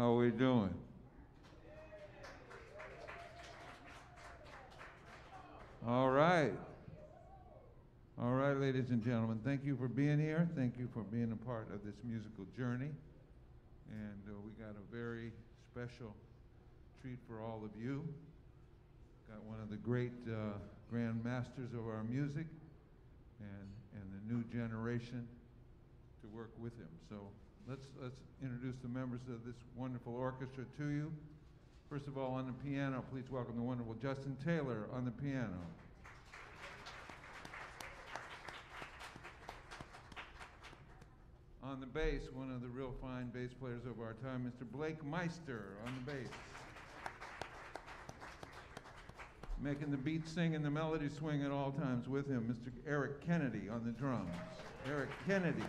How we doing? All right. All right, ladies and gentlemen, thank you for being here. Thank you for being a part of this musical journey. And uh, we got a very special treat for all of you. Got one of the great uh, grand masters of our music and, and the new generation to work with him. So let's, let's introduce the members of this wonderful orchestra to you. First of all, on the piano, please welcome the wonderful Justin Taylor on the piano. On the bass, one of the real fine bass players of our time, Mr. Blake Meister on the bass. Making the beat sing and the melody swing at all times with him, Mr. Eric Kennedy on the drums. Eric Kennedy.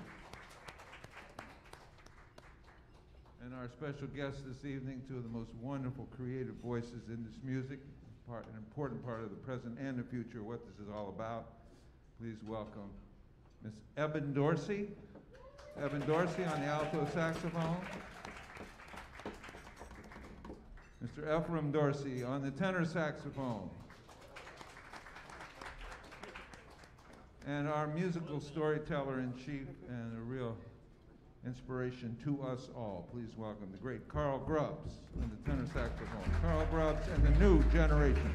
And our special guest this evening, two of the most wonderful creative voices in this music, part, an important part of the present and the future, of what this is all about. Please welcome Miss Ebban Dorsey. Ebban Dorsey on the alto saxophone. Mr. Ephraim Dorsey on the tenor saxophone. And our musical storyteller in chief and a real inspiration to us all. Please welcome the great Carl Grubbs on the tenor saxophone. Carl Grubbs and the new generation.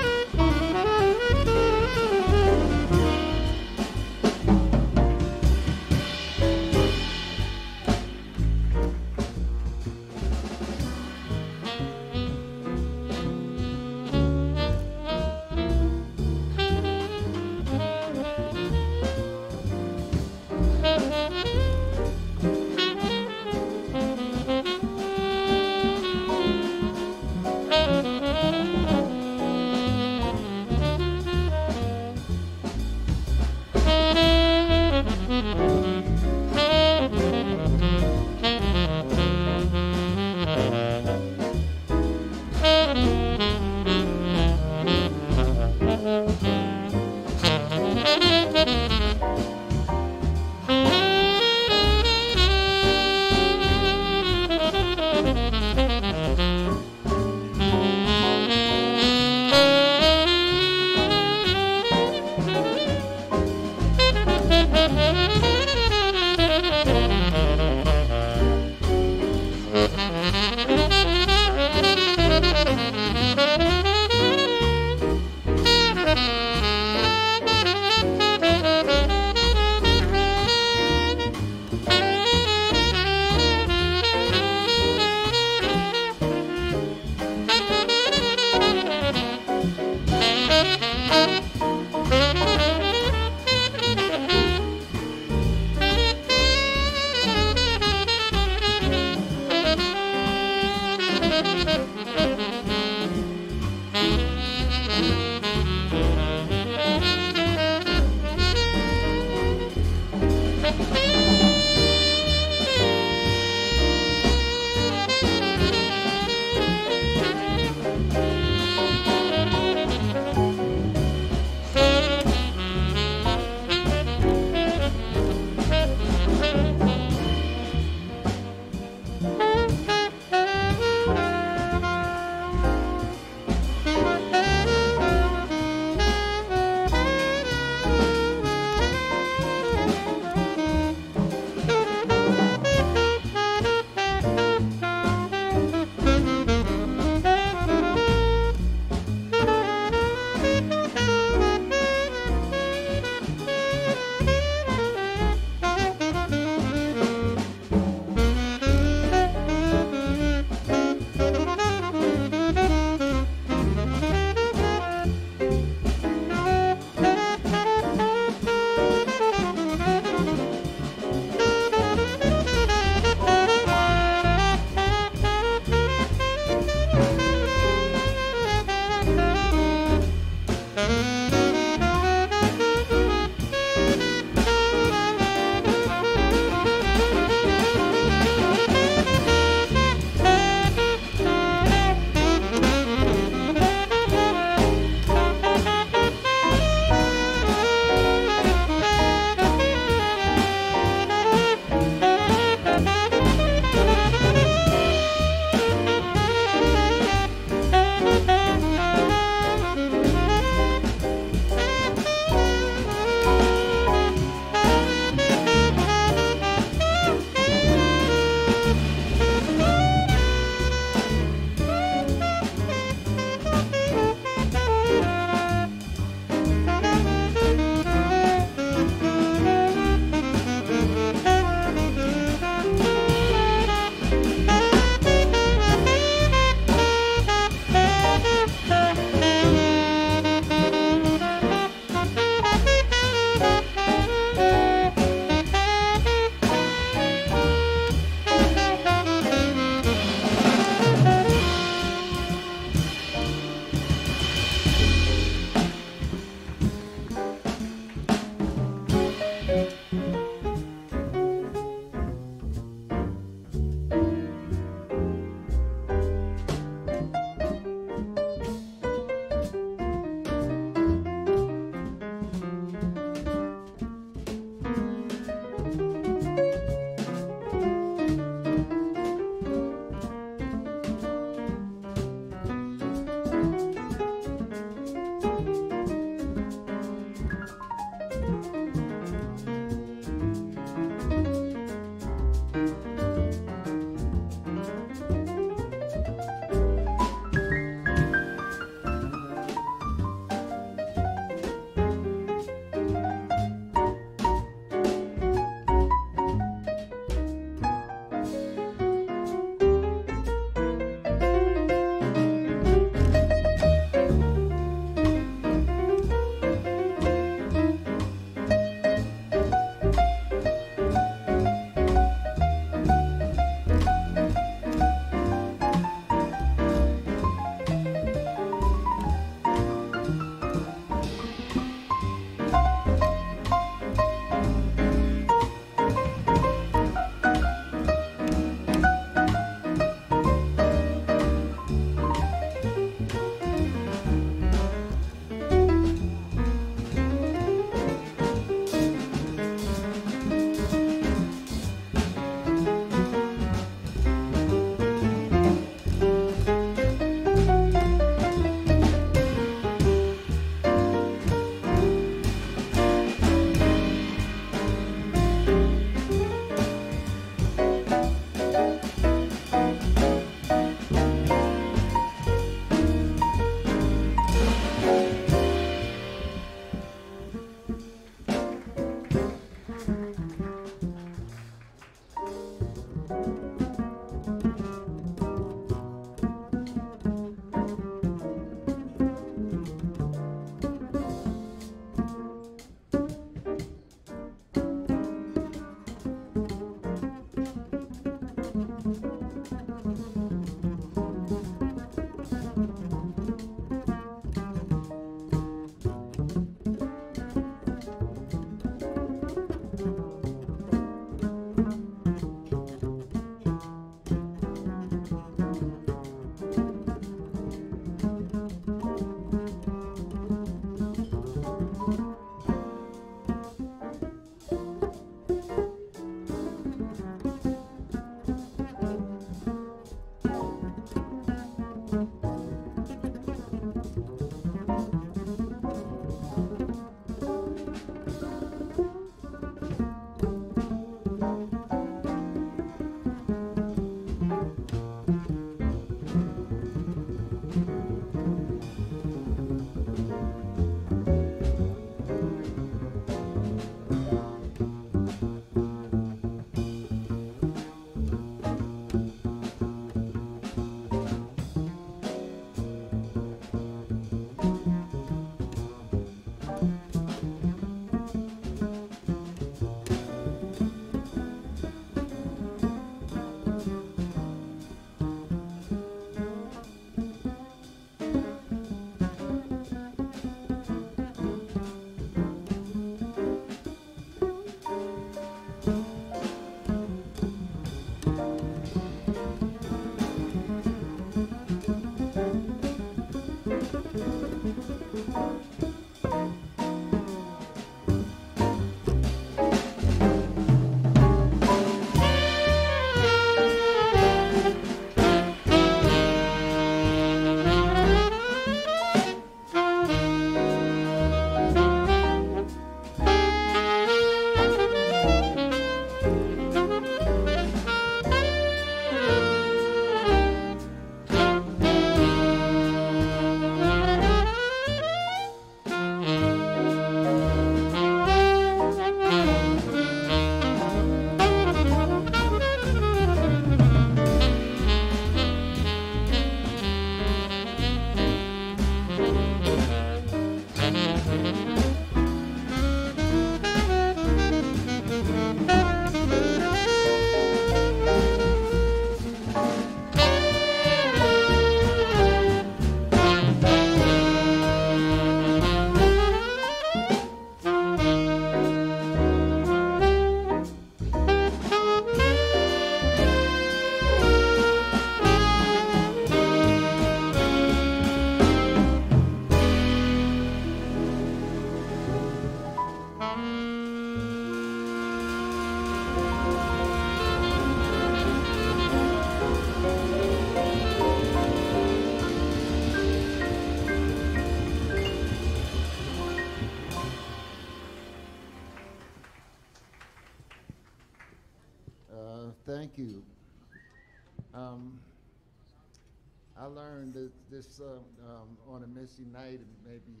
Learned this, this uh, um, on a misty night maybe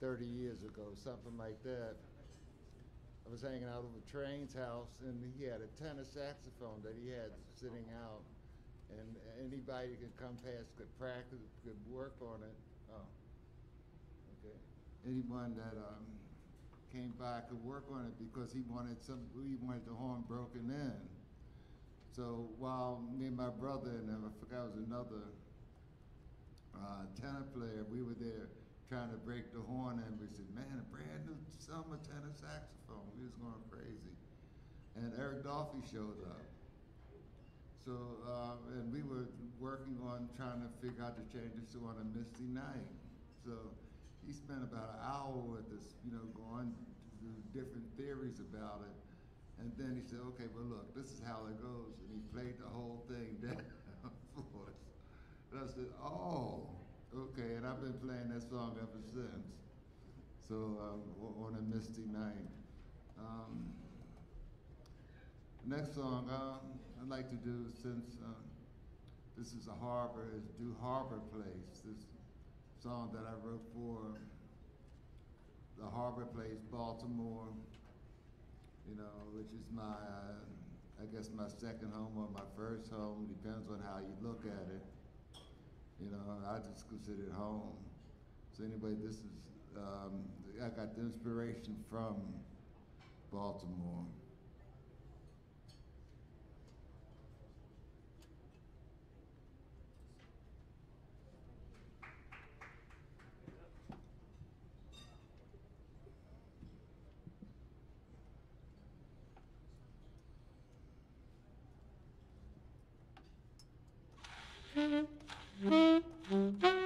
30 years ago, something like that. I was hanging out over Train's house, and he had a tenor saxophone that he had sitting out, and anybody could come past could practice, could work on it. Oh, okay. Anyone that um, came by could work on it because he wanted some. He wanted the horn broken in. So while me and my brother and I forgot it was another tenor player, we were there trying to break the horn, and we said, "Man, a brand new Selmer tenor saxophone." We was going crazy, and Eric Dolphy showed up. So uh, and we were working on trying to figure out the changes to on a misty night. So he spent about an hour with us, you know, going through different theories about it. And then he said, okay, well, look, this is how it goes. And he played the whole thing down for us. And I said, oh, okay. And I've been playing that song ever since. So um, on a misty night. Um, next song um, I'd like to do, since um, this is a harbor, is do Harbor Place. This song that I wrote for the Harbor Place, Baltimore you know, which is my, uh, I guess my second home or my first home, depends on how you look at it. You know, I just consider it home. So anyway, this is, um, I got the inspiration from Baltimore. Thank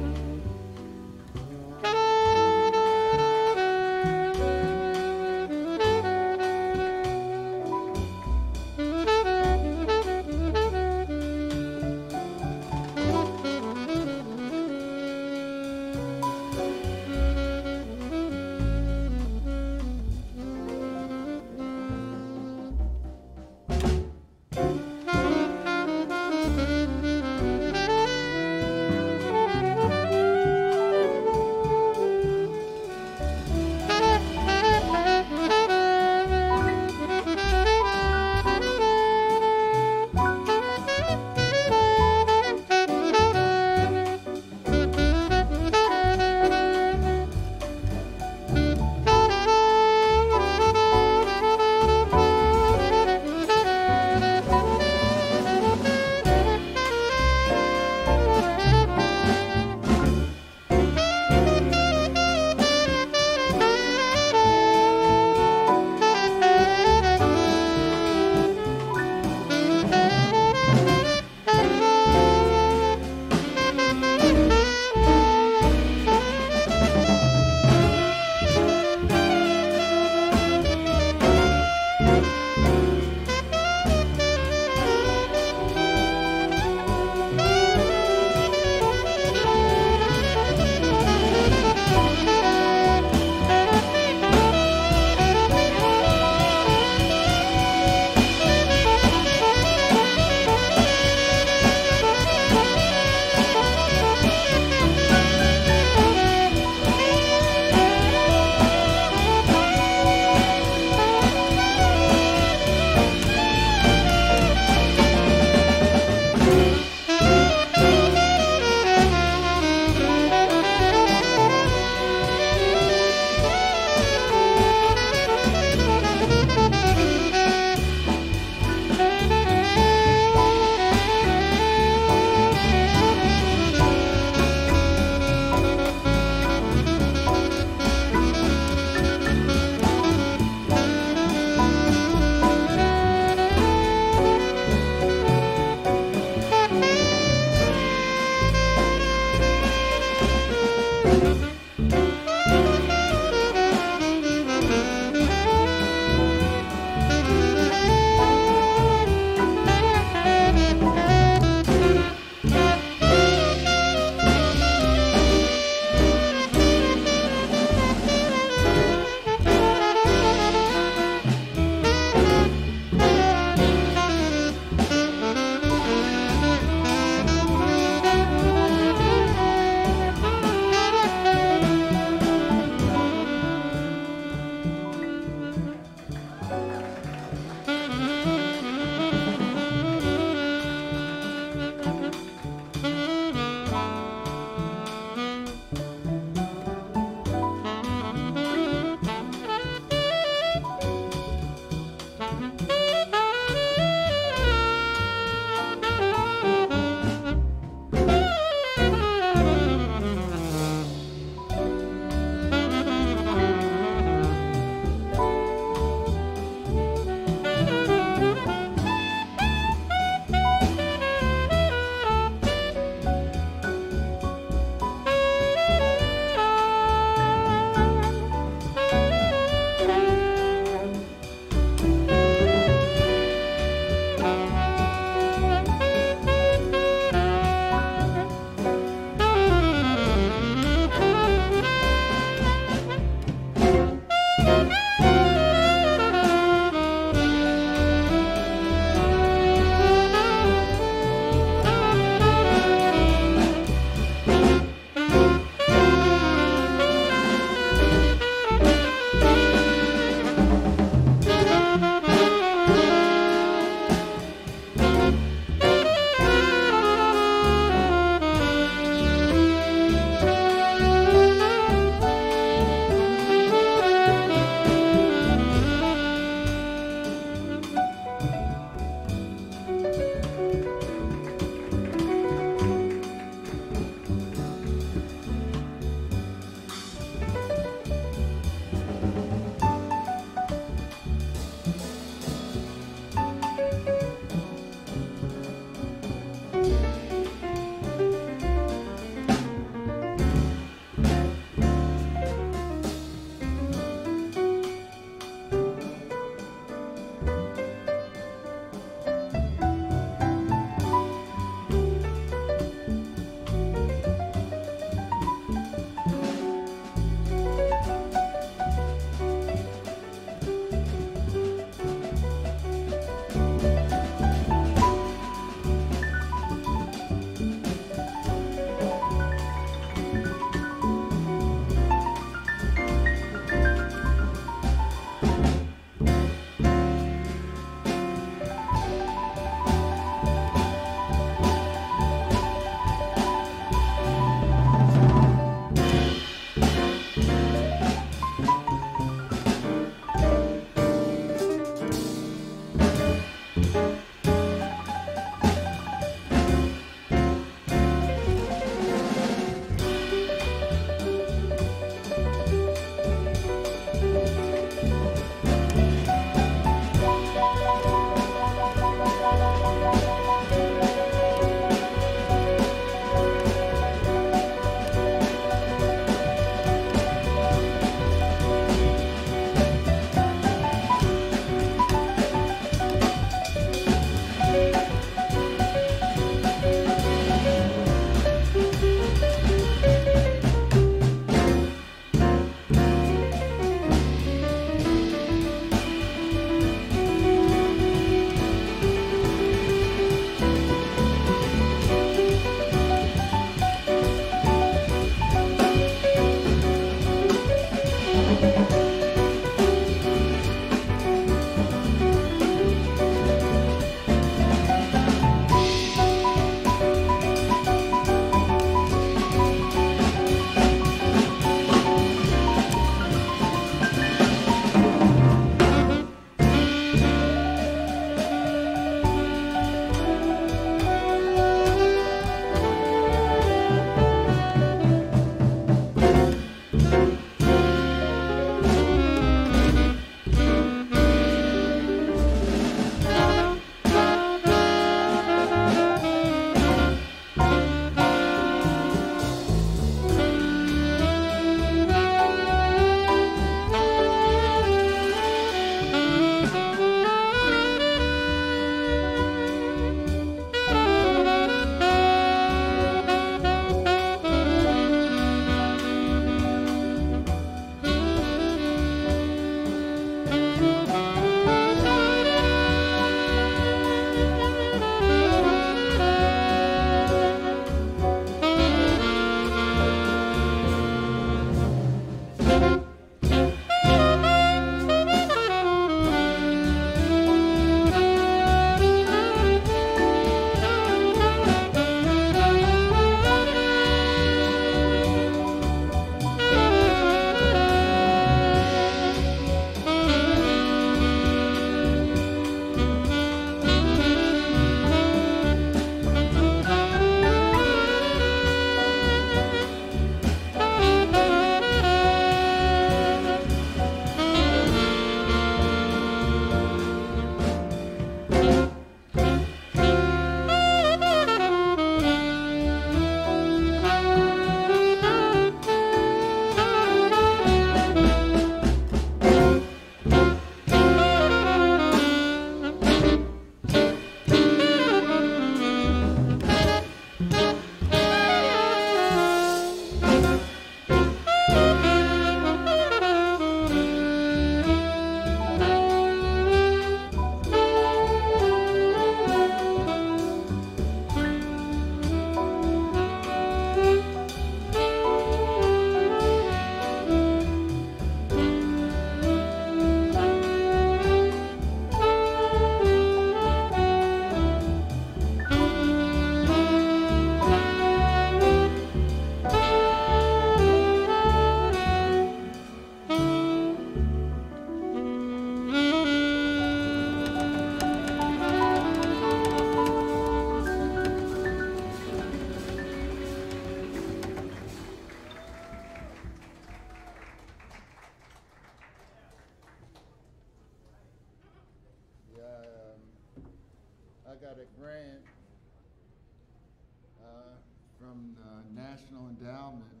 National Endowment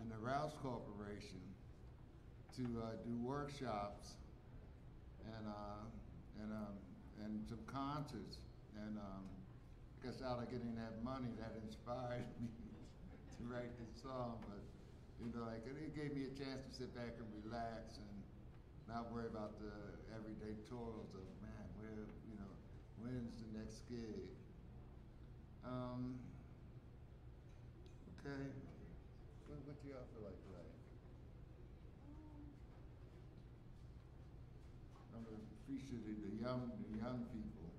and the Rouse Corporation to uh, do workshops and uh, and um, and some concerts. And um, I guess out of getting that money, that inspired me to write this song. But you know, like it gave me a chance to sit back and relax and not worry about the everyday toils of man, where you know, when's the next gig? Um, okay, what, what do y'all feel like tonight? I'm the, the young, the young people.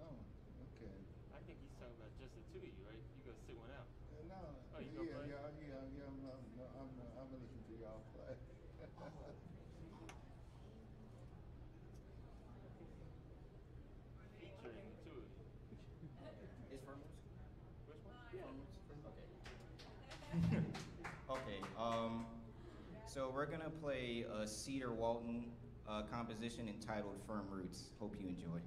Oh, okay. I think he's talking about just the two of you, right? You gonna sit one out. Uh, No, Oh, you yeah, gonna play? yeah, yeah, yeah, I'm, I'm, no, I'm, uh, I'm gonna listen to y'all play. Featuring the two of you. Is Firm Roots? Which one? Okay. okay. Um, so we're gonna play a Cedar Walton uh, composition entitled "Firm Roots." Hope you enjoy.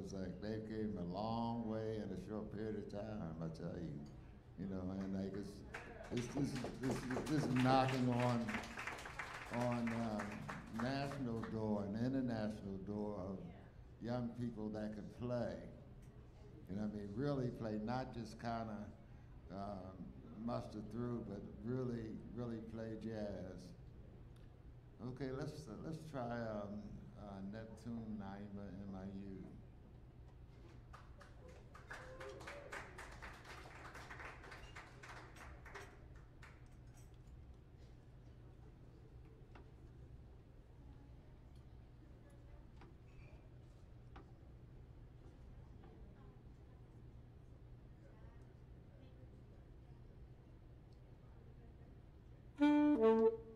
Because like, they came a long way in a short period of time, I tell you. You know, and like, it's, it's, this, this, this is knocking on, on, um, national door and international door of young people that can play. You know I mean? Really play, not just kind of um, muster through, but really, really play jazz. Okay, let's uh, let's try um, uh, Neptune Thank you.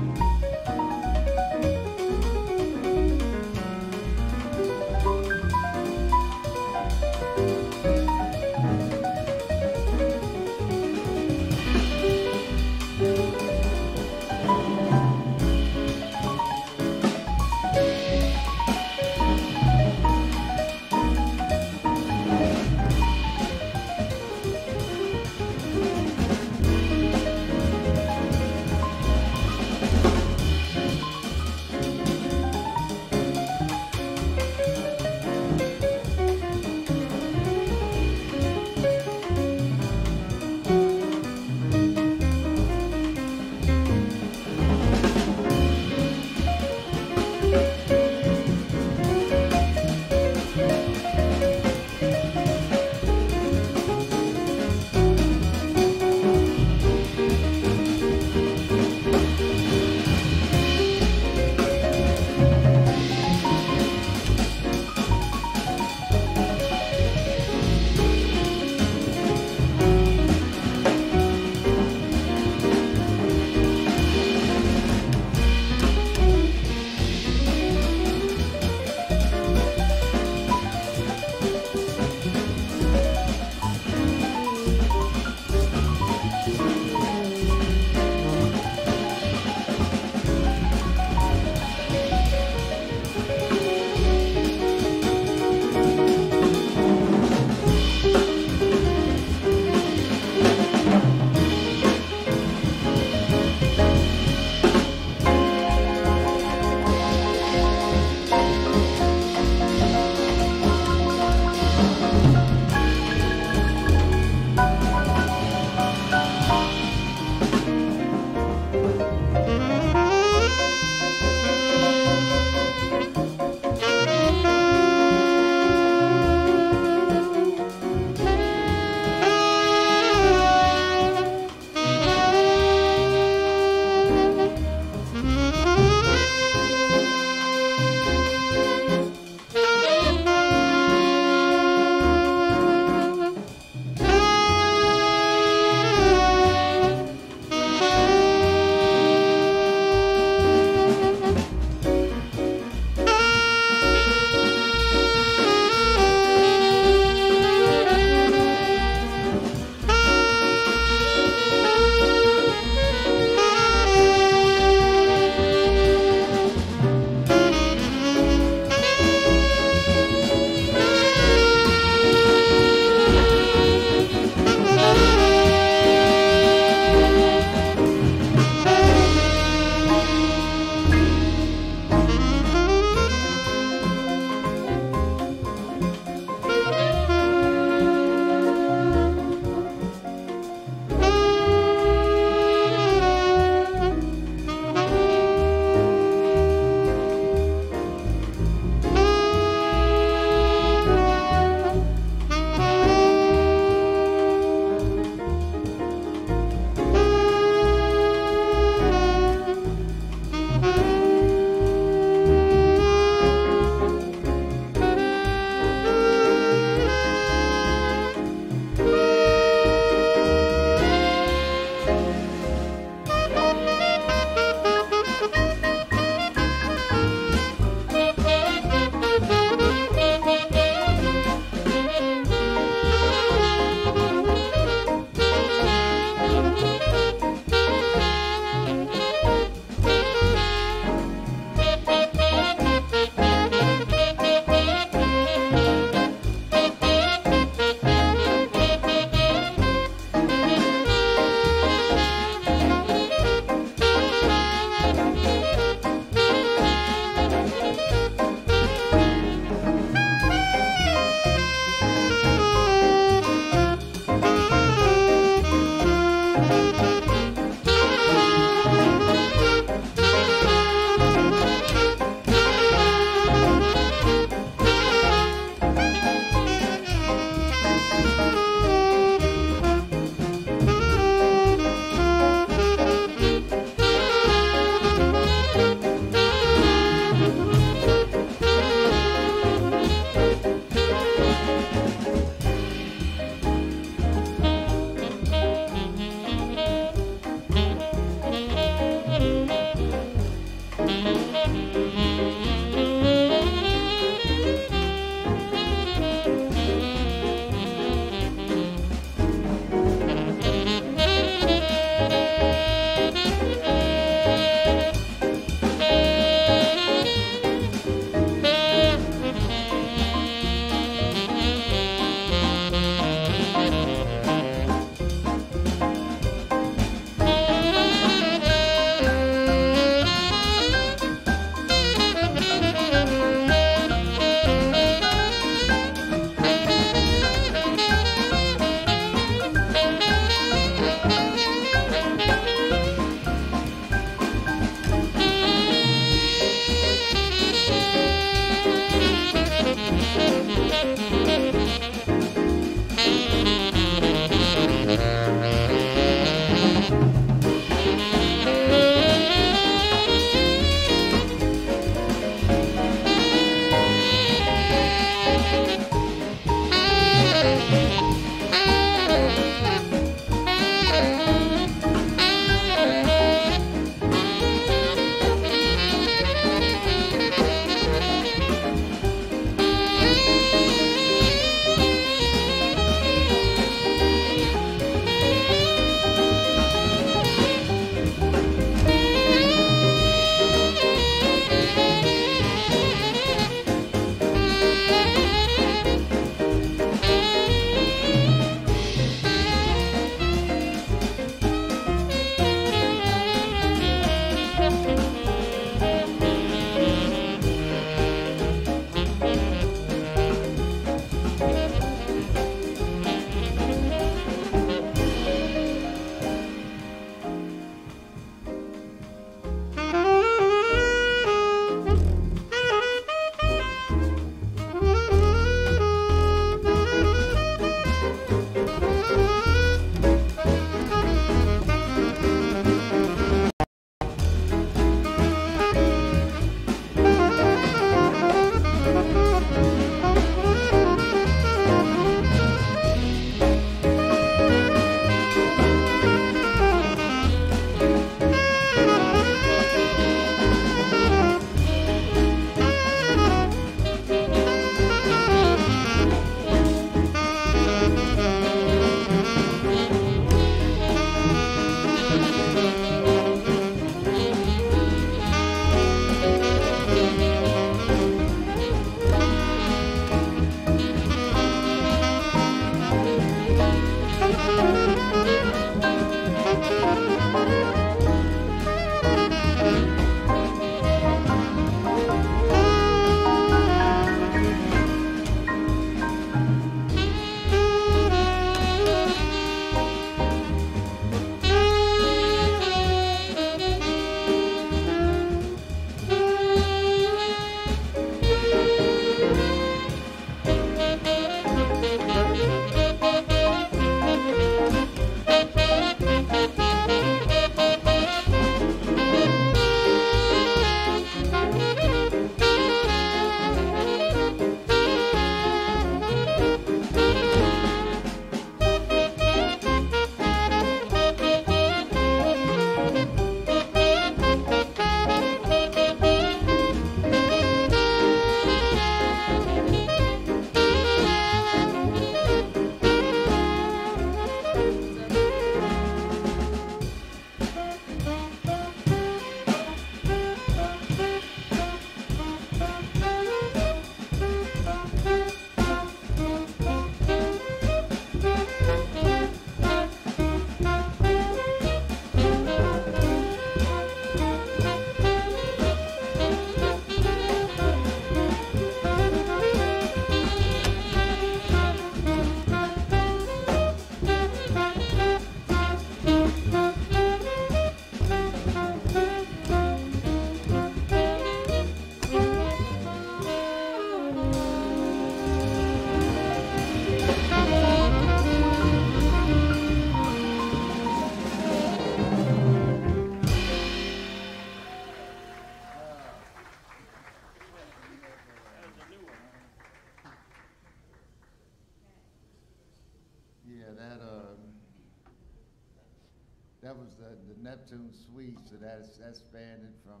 Neptune Suite, so that's, that spanned it from,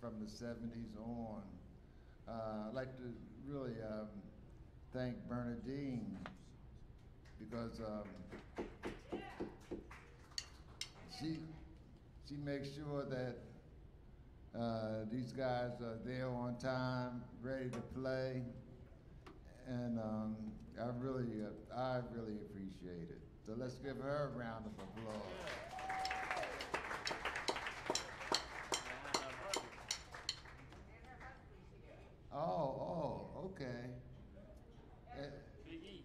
from the seventies on. Uh, I'd like to really, um, thank Bernadine, because, um, she, she makes sure that, uh, these guys are there on time, ready to play. And, um, I really, uh, I really appreciate it. So let's give her a round of applause. Oh, oh, okay. And, E.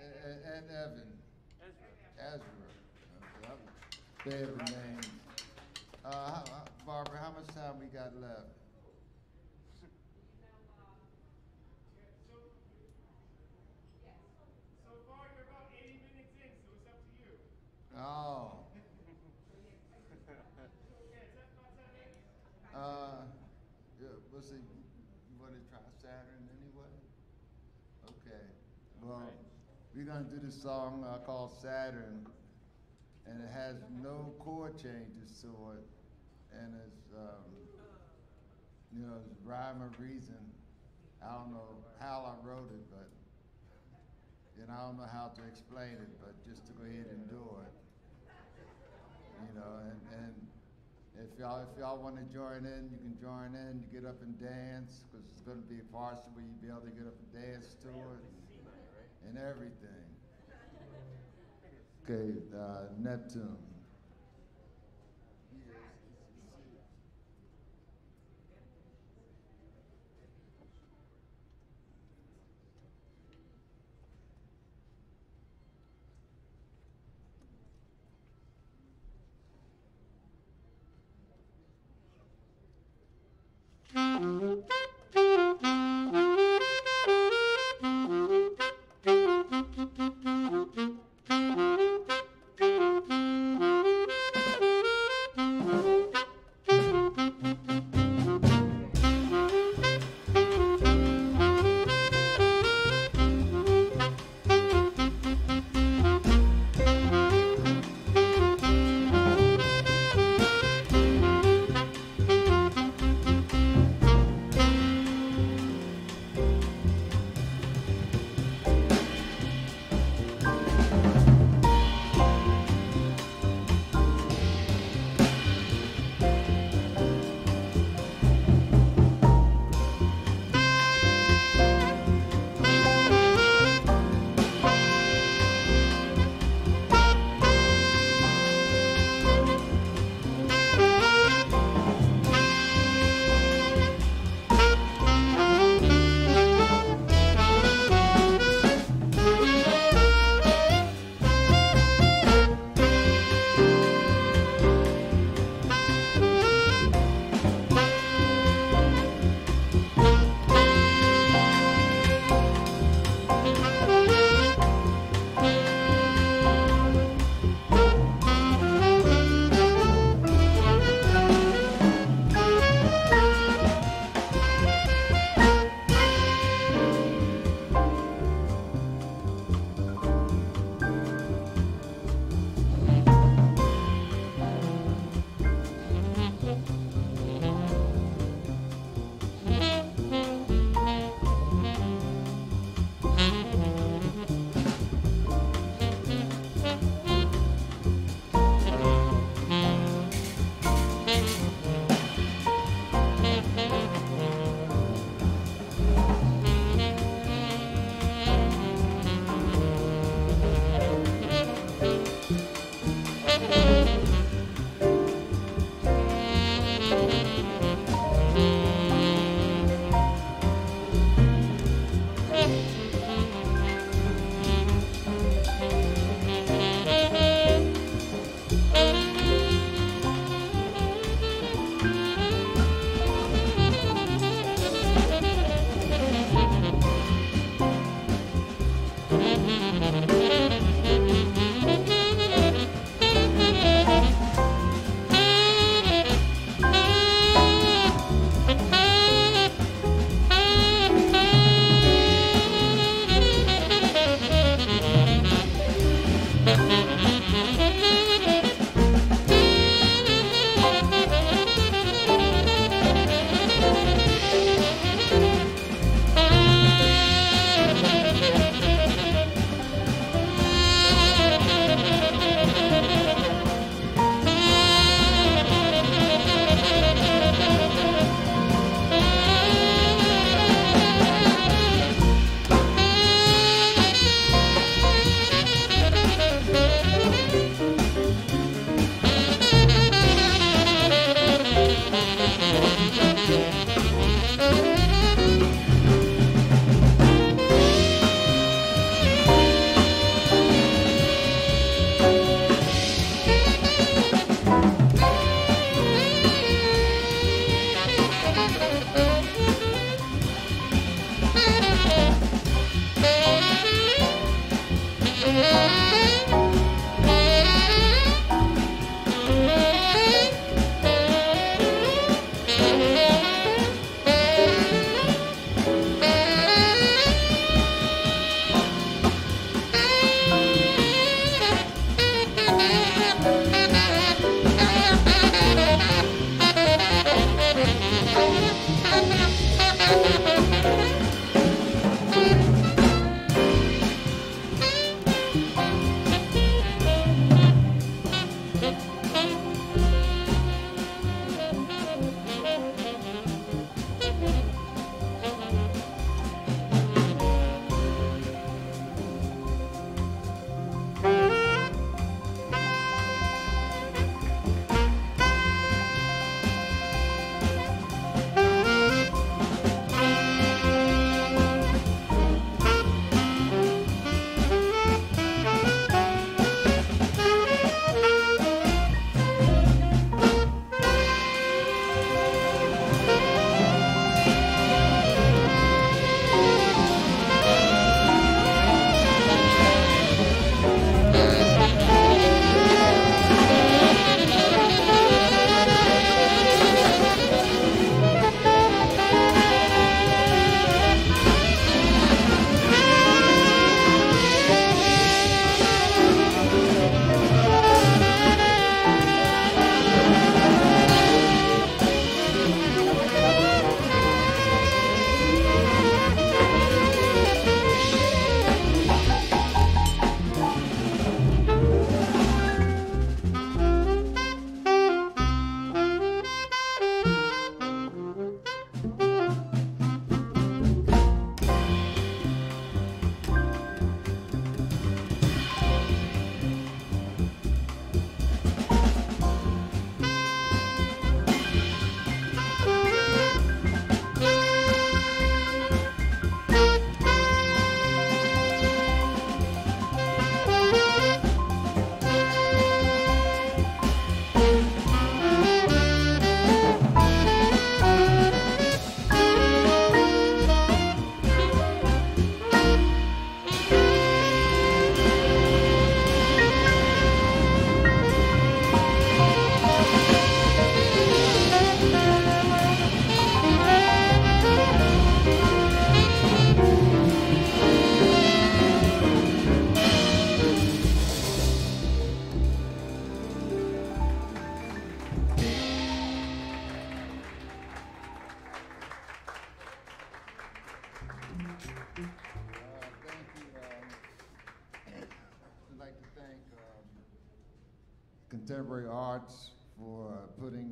and, and Ebban, Ezra. Ezra. I'm Bad names. Uh, how- Barbara, how much time we got left? So far, you're about 80 minutes in, so it's up to you. Oh. Yeah, is that about time? Uh, what's it, you wanna try Saturn anyway? Okay, well, we're gonna do this song, uh, called Saturn, and it has no chord changes to it, and it's, um, you know, it's rhyme or reason. I don't know how I wrote it, but, and I don't know how to explain it, but just to go ahead and do it. You know, and, and if y'all, if y'all wanna join in, you can join in, you get up and dance, cause it's gonna be a portion where you be able to get up and dance to it and everything. Okay, uh, Neptune.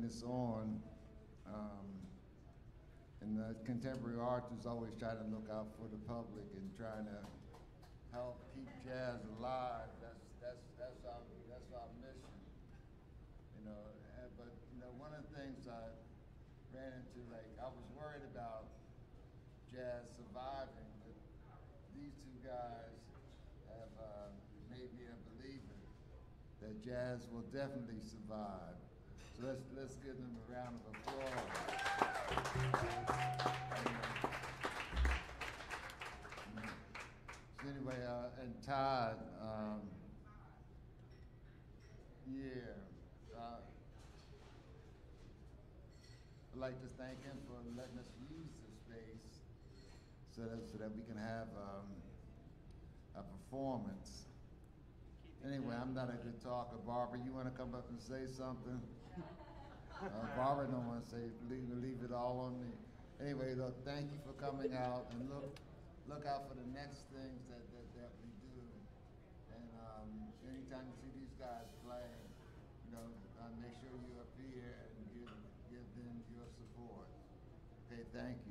This on. Um, and the Contemporary Arts is always trying to look out for the public and trying to help keep jazz alive. That's, that's, that's our, that's our mission. You know, but, you know, one of the things I ran into, like, I was worried about jazz surviving, but these two guys have uh, made me a believer that jazz will definitely survive. Let's let's give them a round of applause. So anyway, uh, and Todd, um, yeah, uh, I'd like to thank him for letting us use the space so that, so that we can have um, a performance. Anyway, I'm not a good talker. Barbara, you want to come up and say something? Uh, Barbara don't want to say, leave, leave it all on me. Anyway, look, thank you for coming out and look, look out for the next things that, that, that we do. And um, anytime you see these guys playing, you know, uh, make sure you appear and give, give them your support. Okay, thank you.